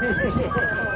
Gracias.